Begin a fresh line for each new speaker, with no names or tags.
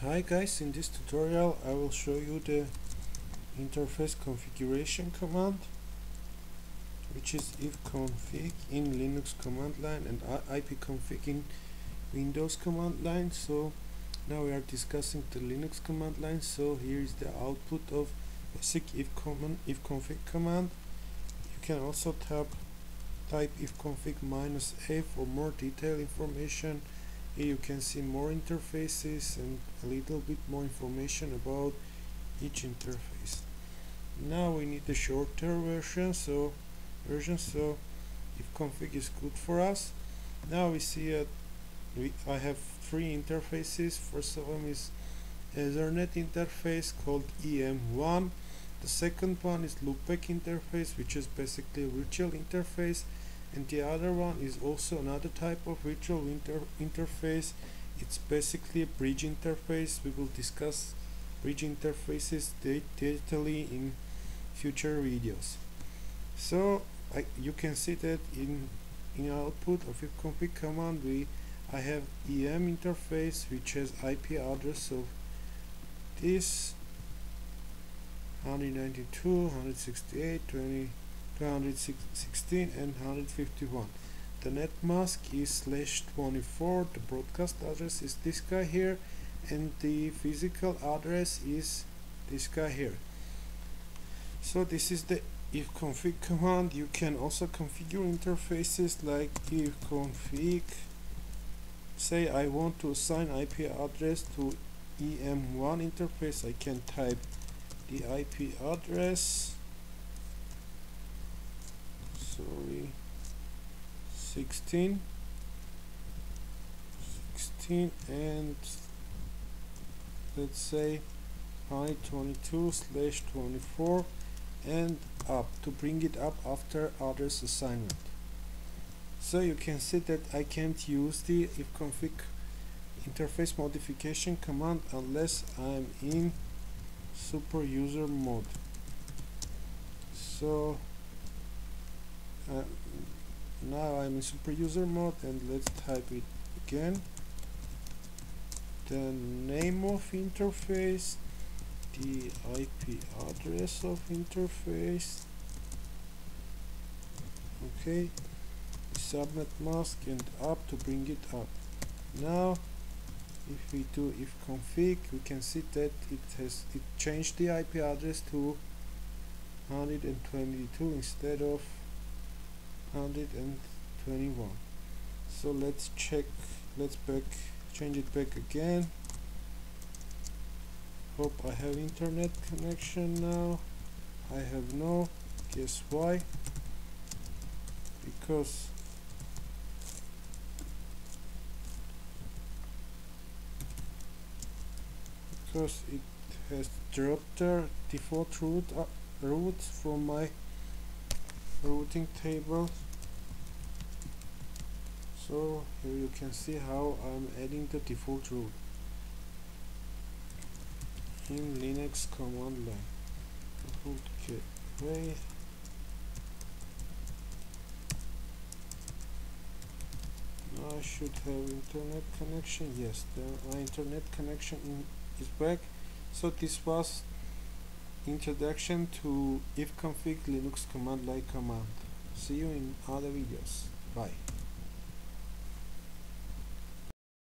Hi guys, in this tutorial I will show you the interface configuration command which is ifconfig in Linux command line and ipconfig in Windows command line. So now we are discussing the Linux command line. So here is the output of basic ifconfig command. You can also tab type ifconfig minus a for more detailed information here you can see more interfaces and a little bit more information about each interface. Now we need the shorter version so version so ifconfig is good for us. Now we see that we I have three interfaces. First of them is Ethernet interface called EM1 the second one is loopback interface which is basically a virtual interface and the other one is also another type of virtual inter interface. It's basically a bridge interface. We will discuss bridge interfaces detailedly in future videos. So I, you can see that in in output of a config command we I have EM interface which has IP address of this 192 168 20 216 and 151 the net mask is slash 24 the broadcast address is this guy here and the physical address is this guy here. So this is the ifconfig command. You can also configure interfaces like ifconfig. Say I want to assign IP address to EM1 interface. I can type the IP address sorry. 16 16 and let's say i 22 slash 24 and up to bring it up after others assignment. So you can see that I can't use the if config interface modification command unless I'm in super user mode. So uh, now I'm in super user mode and let's type it again. The name of interface the IP address of interface. Okay subnet mask and up to bring it up. Now if we do if config we can see that it has it changed the IP address to 122 instead of 121 so let's check let's back change it back again. Hope I have internet connection now. I have no. Guess why? Because because it has dropped the default route uh, route from my routing table. So here you can see how I'm adding the default route in Linux command line. Now I should have internet connection. Yes the my internet connection in, is back. So this was introduction to ifconfig linux command line command. See you in other videos. Bye